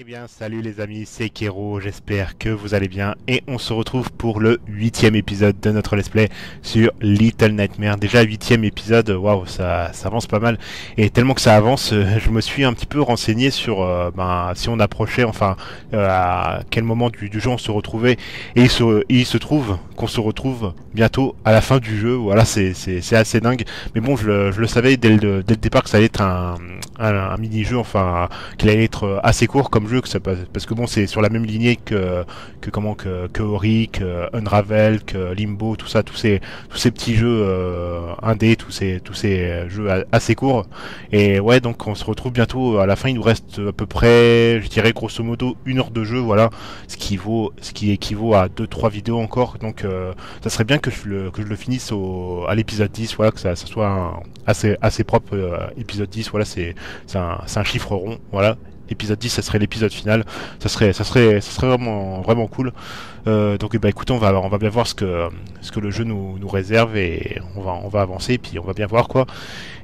Eh bien, salut les amis, c'est Kero, j'espère que vous allez bien et on se retrouve pour le huitième épisode de notre let's play sur Little Nightmare. Déjà huitième épisode, waouh, ça, avance pas mal et tellement que ça avance, euh, je me suis un petit peu renseigné sur euh, ben, si on approchait, enfin euh, à quel moment du, jeu on se retrouvait et il se, trouve qu'on se retrouve bientôt à la fin du jeu. Voilà, c'est assez dingue, mais bon, je le, savais dès le, dès le départ que ça allait être un, un, un mini-jeu, enfin qu'il allait être assez court comme jeu que ça passe- parce que bon c'est sur la même lignée que que comment que que Ori, que Unravel, que Limbo, tout ça, tous ces tous ces petits jeux euh, indés, tous ces tous ces jeux assez courts. Et ouais, donc on se retrouve bientôt à la fin. Il nous reste à peu près, je dirais grosso modo une heure de jeu, voilà, ce qui vaut ce qui équivaut à deux trois vidéos encore. Donc euh, ça serait bien que je le que je le finisse au à l'épisode 10, voilà, que ça, soit assez assez propre euh, épisode 10. Voilà, c'est c'est un chiffre rond, voilà épisode 10 ça serait l'épisode final. Ça serait ça serait ça serait vraiment vraiment cool donc bah écoutez on va on va bien voir ce que ce que le jeu nous, réserve et on va on va avancer et puis on va bien voir quoi.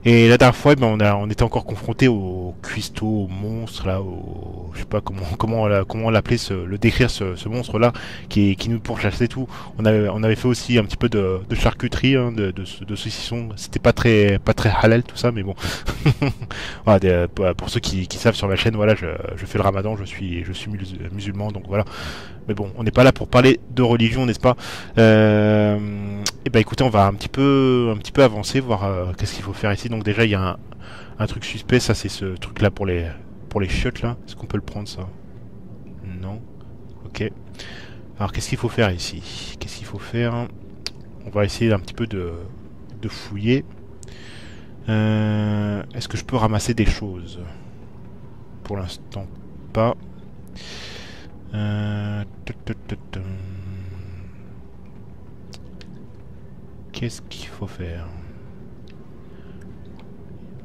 Et la dernière fois eh ben, on a on était encore confronté au cuistot au monstre là au je sais pas comment comment comment l'appeler le décrire ce, monstre là qui qui nous pourchassait tout. On avait on avait fait aussi un petit peu de, charcuterie hein, de, de, saucisson. C'était pas très pas très halal tout ça mais bon. Voilà, pour ceux qui, savent sur ma chaîne, voilà, je, je fais le ramadan, je suis, je suis mus- musulman, donc voilà. Mais bon, on n'est pas là pour parler de religion, n'est-ce pas euh, Et ben écoutez, on va un petit peu, un petit peu avancer, voir euh, qu'est-ce qu'il faut faire ici. Donc déjà, il y a un, truc suspect, ça c'est ce truc-là pour les, pour les chiottes là. Est-ce qu'on peut le prendre ça? Non. Ok. Alors qu'est-ce qu'il faut faire ici? Qu'est-ce qu'il faut faire? On va essayer un petit peu de, de fouiller. Euh, Est-ce que je peux ramasser des choses? Pour l'instant, pas. Euh. Qu'est-ce qu'il faut faire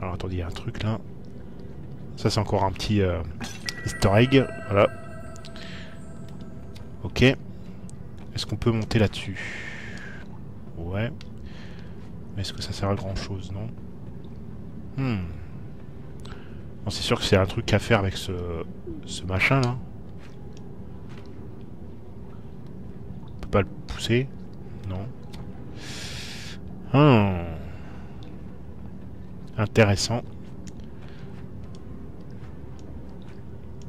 Alors attendez, il y a un truc là. Ça c'est encore un petit euh, easter egg. Voilà. Ok. Est-ce qu'on peut monter là-dessus? Ouais. Mais est-ce que ça sert à grand chose, non? Hmm. C'est sûr que c'est un truc à faire avec ce, ce machin là. On peut pas le Non. Hmm. Intéressant.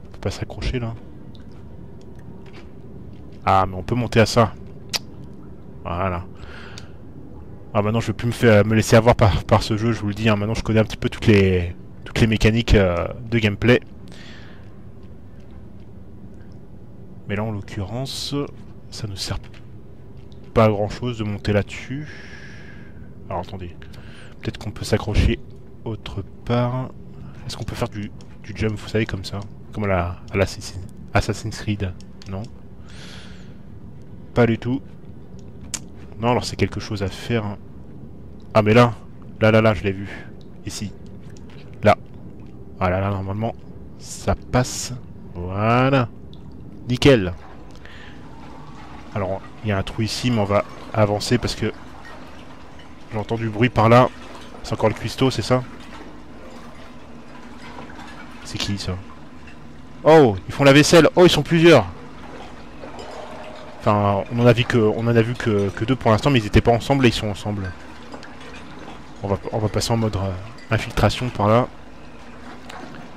On peut pas s'accrocher là. Ah, mais on peut monter à ça. Voilà. Ah maintenant je vais plus me faire laisser avoir par, par ce jeu, je vous le dis, hein. maintenant je connais un petit peu toutes les toutes les mécaniques euh, de gameplay. Mais là en l'occurrence, ça ne sert pas à grand chose de monter là-dessus. Alors attendez, peut-être qu'on peut s'accrocher autre part. Est-ce qu'on peut faire du, du jump, vous savez, comme ça Comme à la, Assassin's Creed Non Pas du tout. Non, alors c'est quelque chose à faire. hein. Ah, mais là, là, là, là, je l'ai vu. Ici. Là. Voilà, là, normalement, ça passe. Voilà. Nickel. Alors, il y a un trou ici, mais on va avancer parce que j'entends du bruit par là. C'est encore le cuistot, c'est ça? C'est qui, ça? Oh, ils font la vaisselle. Oh, ils sont plusieurs. Enfin, on en a vu que, deux pour l'instant, mais ils étaient pas ensemble et ils sont ensemble. On va, on va passer en mode euh, infiltration par là.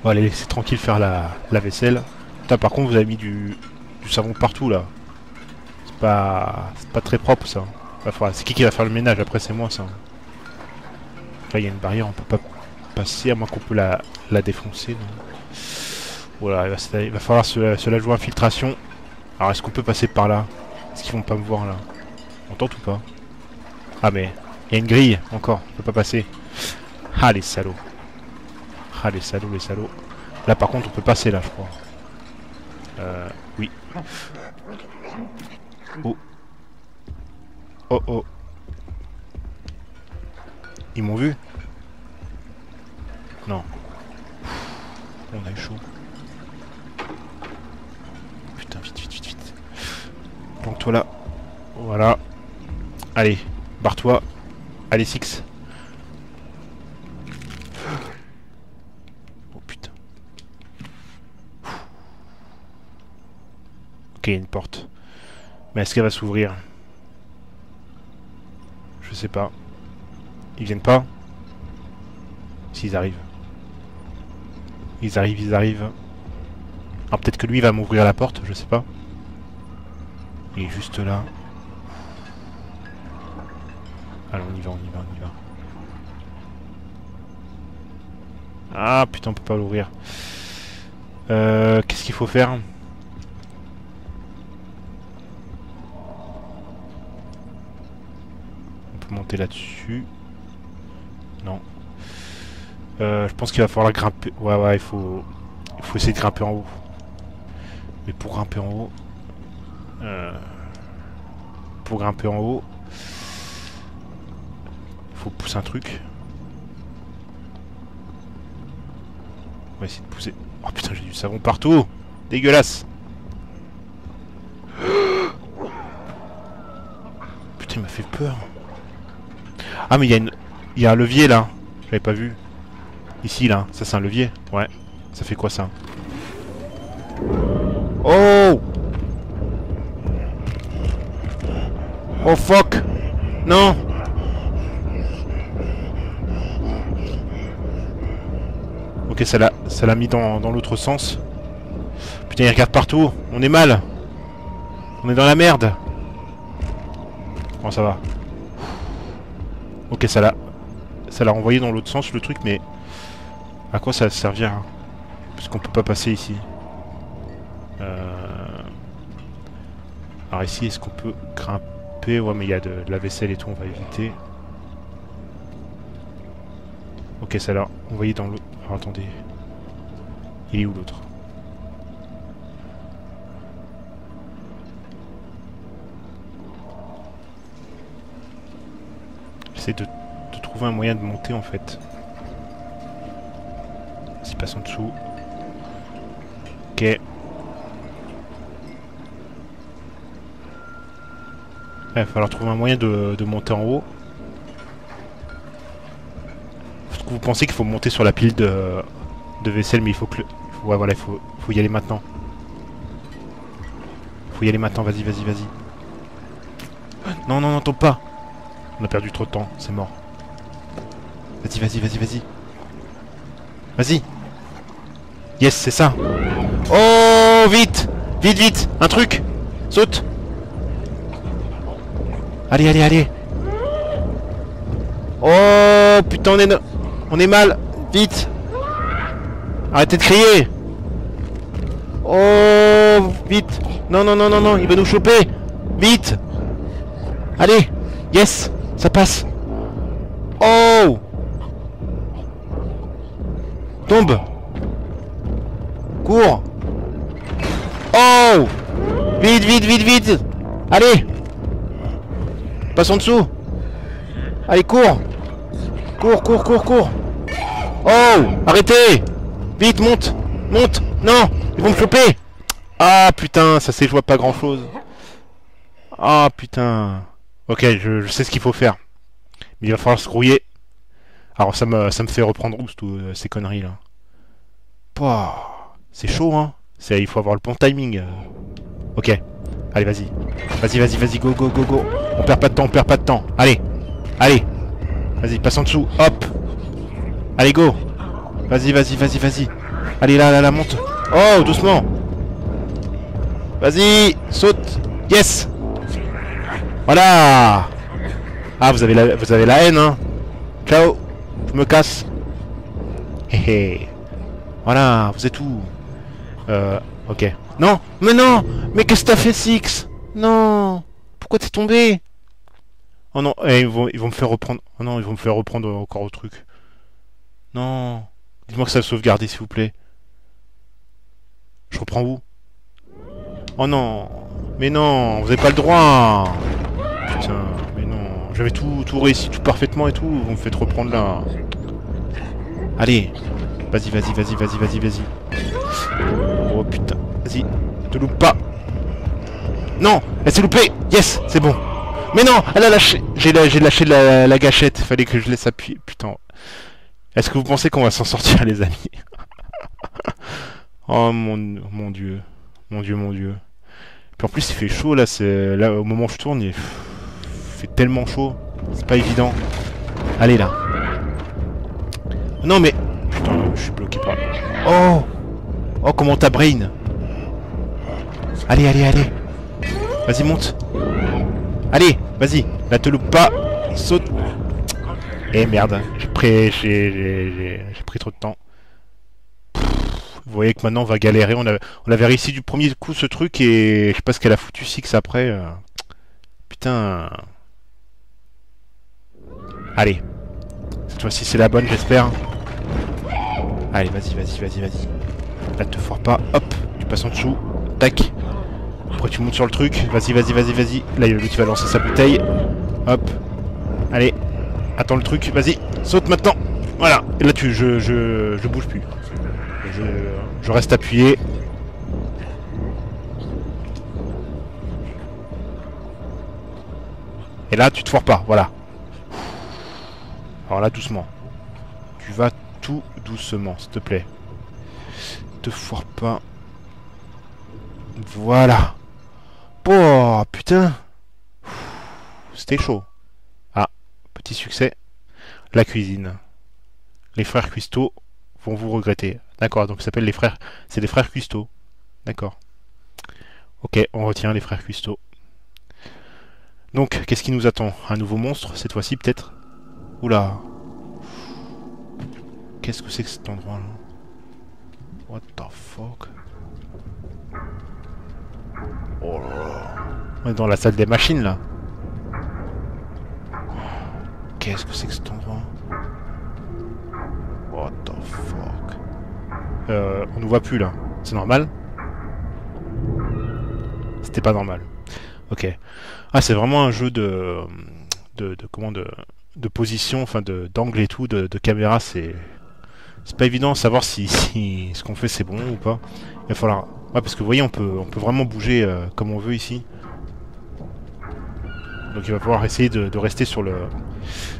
On va les laisser tranquille faire la, vaisselle. Putain, par contre, vous avez mis du savon partout là. Pas, très propre ça. Falloir- C'est qui qui va faire le ménage Après, c'est moi ça. Là, il y a une barrière, on peut pas passer à moins qu'on peut la, la défoncer. non voilà, il va, il va falloir se, se la jouer infiltration. Alors est-ce qu'on peut passer par là? Est-ce qu'ils vont pas me voir là? On tente ou pas? Ah mais il y a une grille encore, on peut pas passer. Ah les salauds. Ah les salauds, les salauds. Là par contre on peut passer là je crois. Euh oui. Oh. Oh oh. Ils m'ont vu Non. On a eu chaud. Putain, vite, vite, vite, vite. Planque-toi là. Voilà. Allez, barre-toi. Allez, Six. Oh putain. Ok, une porte. Mais est-ce qu'elle va s'ouvrir? Je sais pas. Ils viennent pas? S'ils arrivent. Ils arrivent, ils arrivent. Alors peut-être que lui va m'ouvrir la porte, je sais pas. Il est juste là. Allez, on y va, on y va, on y va. Ah putain, on peut pas l'ouvrir. Euh, Qu'est-ce qu'il faut faire? Monter là-dessus. Non. Euh, je pense qu'il va falloir grimper. Ouais, ouais, il faut... Il faut essayer de grimper en haut. Mais pour grimper en haut... Euh, pour grimper en haut... Il faut pousser un truc. On va essayer de pousser... Oh putain, j'ai du savon partout Dégueulasse Putain, il m'a fait peur. Ah, mais il y a une... Y a un levier, là. J'avais pas vu. Ici, là. Ça, c'est un levier. Ouais. Ça fait quoi, ça Oh Oh, fuck Non Ok, ça l'a, ça l'a mis dans, dans l'autre sens. Putain, il regarde partout. On est mal. On est dans la merde. Bon, ça va. Ok, ça l'a, ça l'a renvoyé dans l'autre sens le truc, mais à quoi ça va servir hein Parce qu'on peut pas passer ici. Euh... Alors ici, est-ce qu'on peut grimper? Ouais, mais il y a de, la vaisselle et tout, on va éviter. Ok, ça l'a envoyé dans l'autre... Alors attendez. Il est où l'autre? J'essaie de, de trouver un moyen de monter en fait. S'il passe en dessous. Ok. Il va falloir trouver un moyen de, de monter en haut. Vous pensez qu'il faut monter sur la pile de, de vaisselle, mais il faut que le... Ouais, voilà, il faut, faut y aller maintenant. Faut y aller maintenant, vas-y, vas-y, vas-y. Non, non, non, tombe pas On a perdu trop de temps, c'est mort. Vas-y, vas-y, vas-y, vas-y. Vas-y. Yes, c'est ça. Oh, vite Vite, vite Un truc. Saute. Allez, allez, allez. Oh, putain, on est... On est mal. Vite. Arrêtez de crier. Oh Vite. Non, non, non, non, non, il va nous choper. Vite. Allez. Yes Ça passe. Oh. Tombe. Cours. Oh. Vite, vite, vite, vite. Allez. Passe en dessous. Allez, cours. Cours, cours, cours, cours. Oh. Arrêtez. Vite, monte. Monte. Non. Ils vont me choper. Ah putain, ça c'est je pas grand chose. Ah putain. Ok, je, sais ce qu'il faut faire. Mais il va falloir se grouiller. Alors ça me, ça me fait reprendre où euh, ces conneries là. C'est chaud hein. Il faut avoir le bon timing. Euh. Ok. Allez, vas-y. Vas-y, vas-y, vas-y, go, go, go, go. On perd pas de temps, on perd pas de temps. Allez. Allez. Vas-y, passe en dessous. Hop. Allez, go Vas-y, vas-y, vas-y, vas-y. Allez, là, là, là, monte. Oh, doucement Vas-y Saute Yes Voilà Ah, vous avez la, vous avez la haine, hein Ciao Je me casse. Hé Voilà, vous êtes où? Euh, ok. Non Mais non Mais qu'est-ce que t'as fait, Six? Non Pourquoi t'es tombé? Oh non, eh, ils, vont, ils vont me faire reprendre... Oh non, ils vont me faire reprendre encore au truc. Non. Dites-moi que ça a sauvegardé, s'il vous plaît. Je reprends où? Oh non. Mais non, vous avez pas le droit. J'avais tout, tout réussi, tout parfaitement et tout. Vous me faites reprendre là. Allez. Vas-y, vas-y, vas-y, vas-y, vas-y, vas-y. Oh putain. Vas-y. Te loupe pas. Non Elle s'est loupée Yes C'est bon Mais non Elle a lâché J'ai lâché la, gâchette. Fallait que je laisse appuyer. Putain. Est-ce que vous pensez qu'on va s'en sortir, les amis? Oh mon, mon dieu. Mon dieu, mon dieu. Puis en plus, il fait chaud là. Là au moment où je tourne, il tellement chaud. C'est pas évident. Allez là. Non mais putain, je suis bloqué par. Oh. Oh comment ta brain? Allez, allez, allez. Vas-y, monte. Allez, vas-y. La te loupe pas. Saute. Eh merde, j'ai pris, j'ai pris trop de temps. Vous voyez que maintenant on va galérer. On, on avait réussi du premier coup ce truc et je sais pas ce qu'elle a foutu Six après. Euh. Putain. Allez. Cette fois-ci c'est la bonne j'espère. Allez, vas-y, vas-y, vas-y, vas-y. Là, te foire pas. Hop, tu passes en dessous. Tac. Après, tu montes sur le truc. Vas-y, vas-y, vas-y, vas-y. Là, il qui va lancer sa bouteille. Hop. Allez. Attends le truc. Vas-y. Saute maintenant. Voilà. Et là, tu, je, je, je bouge plus. Je, je reste appuyé. Et là, tu te foires pas. Voilà. Alors là, doucement. Tu vas tout doucement, s'il te plaît. Te foire pas. Voilà. Oh, putain. C'était chaud. Ah, petit succès. La cuisine. Les frères Cuisto vont vous regretter. D'accord, donc ça s'appelle les frères... C'est les frères Cuisto. D'accord. Ok, on retient les frères Cuisto. Donc, qu'est-ce qui nous attend? Un nouveau monstre, cette fois-ci, peut-être? Oula. Qu'est-ce que c'est que cet endroit là What the fuck? Oh là. On est dans la salle des machines là. Qu'est-ce que c'est que cet endroit? What the fuck? Euh, On nous voit plus là. C'est normal? C'était pas normal. Ok. Ah c'est vraiment un jeu de... De, de comment de, de position, enfin d'angle et tout, de, caméra, c'est c'est pas évident de savoir si, ce qu'on fait c'est bon ou pas. Il va falloir... Ouais, parce que vous voyez, on peut, on peut vraiment bouger euh, comme on veut ici. Donc il va falloir essayer de, rester sur le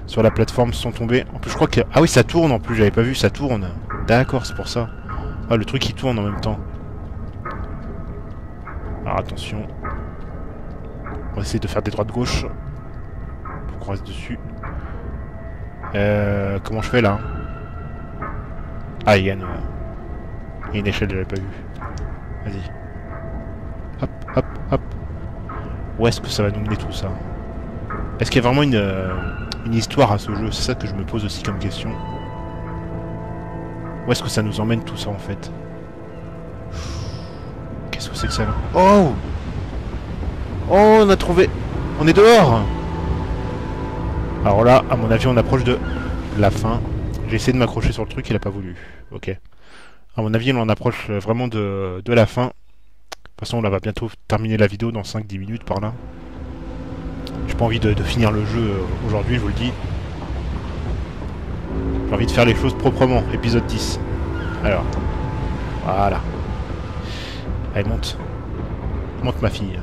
sur la plateforme sans tomber. En plus, je crois que... Ah oui, ça tourne en plus, j'avais pas vu, ça tourne. D'accord, c'est pour ça. Ah, le truc il tourne en même temps. Alors attention. On va essayer de faire des droites-gauche. Pour qu'on reste dessus. Euh, comment je fais là? Ah, il y a une, échelle, je l'avais pas vue. Vas-y. Hop, hop, hop. Où est-ce que ça va nous mener tout ça? Est-ce qu'il y a vraiment une, euh, une histoire à ce jeu? C'est ça que je me pose aussi comme question. Où est-ce que ça nous emmène tout ça en fait? Qu'est-ce que c'est que ça? Là Oh Oh, on a trouvé On est dehors Alors là, à mon avis, on approche de la fin. J'ai essayé de m'accrocher sur le truc, il a pas voulu. Ok. À mon avis, on approche vraiment de, la fin. De toute façon, on va bientôt terminer la vidéo dans 5-10 minutes par là. J'ai pas envie de, finir le jeu euh, aujourd'hui, je vous le dis. J'ai envie de faire les choses proprement. Épisode 10. Alors. Voilà. Allez, monte. Monte ma fille.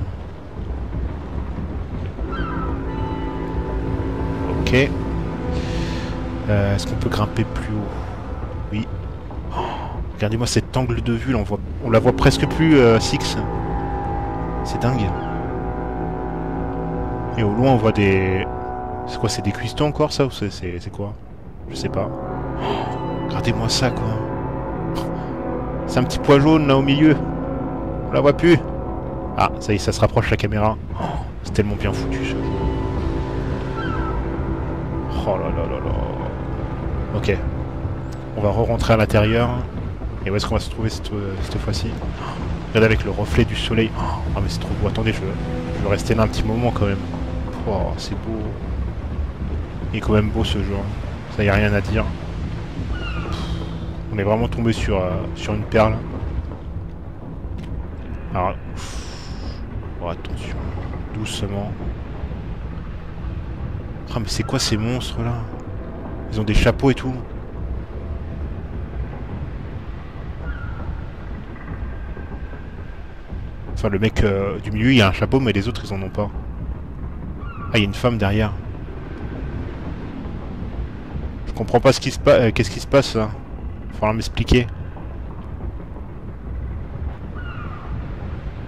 Euh, est-ce qu'on peut grimper plus haut? Oui. Oh, regardez-moi cet angle de vue, là, on la voit presque plus, euh, Six. C'est dingue. Et au loin, on voit des... C'est quoi, c'est des cuistons encore, ça Ou c'est quoi? Je sais pas. Oh, regardez-moi ça, quoi. C'est un petit poids jaune, là, au milieu. On la voit plus. Ah, ça y est, ça se rapproche, la caméra. Oh, c'est tellement bien foutu, ce jeu. Oh là là là là. Ok. On va re-rentrer à l'intérieur. Et où est-ce qu'on va se trouver cette, fois-ci? Regardez avec le reflet du soleil. Ah mais c'est trop beau. Attendez, je, je, rester là un petit moment quand même. Oh, c'est beau. Il est quand même beau ce jour. Ça y a rien à dire. On est vraiment tombé sur, euh, sur une perle. Alors... Oh, attention. Doucement. Ah mais c'est quoi ces monstres là? Ils ont des chapeaux et tout. Enfin, le mec euh, du milieu, il a un chapeau, mais les autres, ils en ont pas. Ah, il y a une femme derrière. Je comprends pas ce qui se passe. Euh, qu'est-ce qui se passe, là falloir m'expliquer.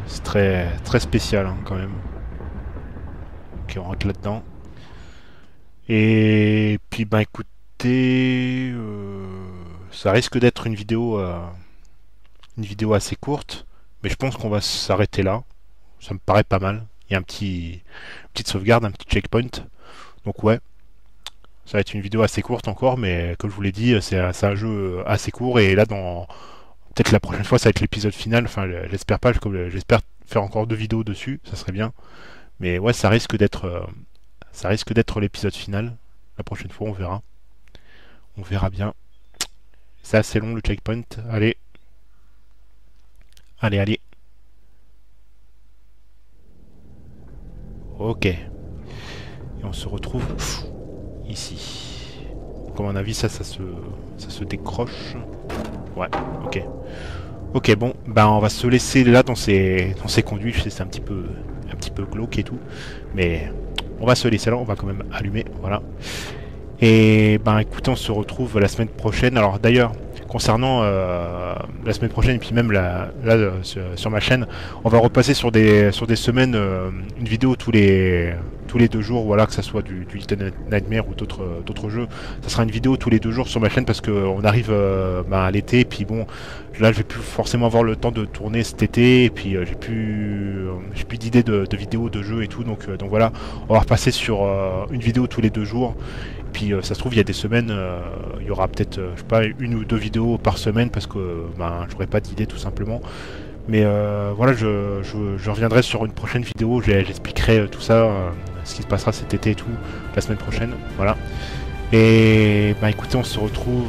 C'est très, très spécial hein, quand même. Ok, on rentre là-dedans. Et puis, ben écoutez, euh, ça risque d'être une vidéo, euh, une vidéo assez courte, mais je pense qu'on va s'arrêter là. Ça me paraît pas mal. Il y a un petit, une petite sauvegarde, un petit checkpoint. Donc ouais, ça va être une vidéo assez courte encore, mais comme je vous l'ai dit, c'est un, jeu assez court. Et là, dans peut-être la prochaine fois, ça va être l'épisode final. Enfin, j'espère pas, j'espère faire encore deux vidéos dessus, ça serait bien. Mais ouais, ça risque d'être, euh, ça risque d'être l'épisode final. La prochaine fois, on verra. On verra bien. C'est assez long le checkpoint. Allez. Allez, allez. Ok. Et on se retrouve ici. Comme à mon avis, ça, ça se, ça se décroche. Ouais, ok. Ok, bon, ben on va se laisser là dans ces, dans ces conduits. C'est un petit peu, un petit peu glauque et tout, mais on va se laisser là. On va quand même allumer, voilà. Et ben écoutez, on se retrouve la semaine prochaine. Alors d'ailleurs, concernant euh, la semaine prochaine et puis même là euh, sur, ma chaîne, on va repasser sur des sur des semaines euh, une vidéo tous les tous les deux jours, voilà que ça soit du, du Nightmare ou d'autres d'autres jeux. Ça sera une vidéo tous les deux jours sur ma chaîne parce que on arrive ben, à l'été et puis bon là je vais plus forcément avoir le temps de tourner cet été et puis j'ai plus j'ai plus d'idées de, de, vidéos de jeux et tout donc donc voilà on va repasser sur une vidéo tous les deux jours puis euh, ça se trouve, il y a des semaines, euh, il y aura peut-être, euh, je sais pas, une ou deux vidéos par semaine parce que ben, j'aurai pas d'idée tout simplement. Mais voilà, je, reviendrai sur une prochaine vidéo, j'expliquerai tout ça, ce qui se passera cet été et tout, la semaine prochaine. Voilà. Et bah écoutez, on se retrouve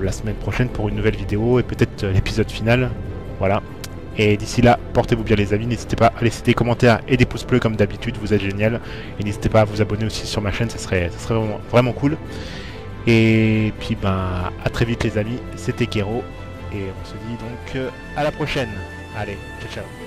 la semaine prochaine pour une nouvelle vidéo et peut-être l'épisode final. Voilà. Et d'ici là, portez-vous bien les amis, n'hésitez pas à laisser des commentaires et des pouces bleus comme d'habitude, vous êtes génial. Et n'hésitez pas à vous abonner aussi sur ma chaîne, ça serait, vraiment, cool. Et puis ben à très vite les amis, c'était Kero. Et on se dit donc à la prochaine. Allez, ciao ciao.